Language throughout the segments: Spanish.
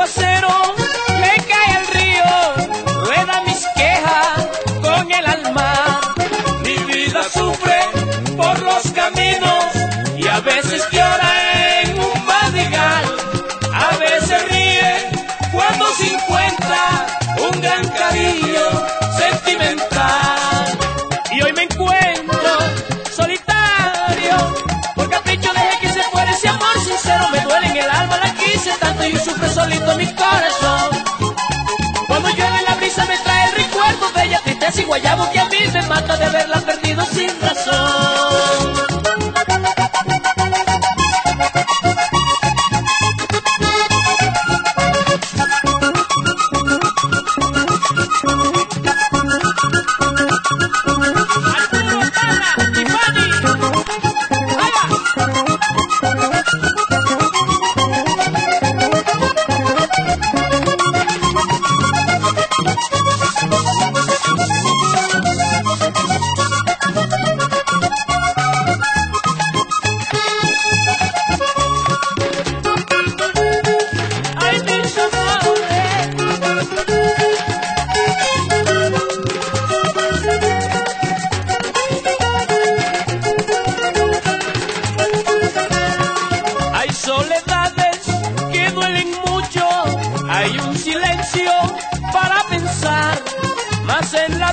aguacero me cae al río, rueda mis quejas con el alma, mi vida sufre por los caminos y a veces llora en un madrigal, a veces ríe cuando se encuentra un gran cariño sentimental. Y hoy me encuentro y sufre solito mi corazón.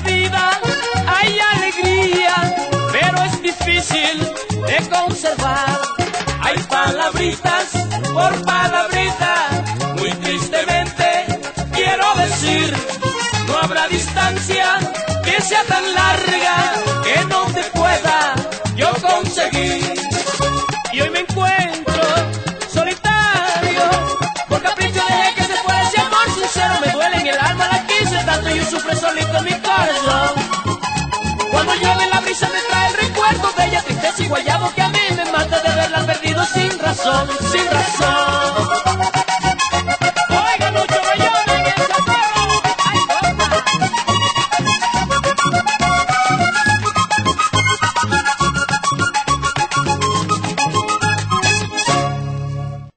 Hay alegría, pero es difícil de conservar. Hay palabritas por palabrita, muy tristemente quiero decir, no habrá distancia que sea tan larga perdido sin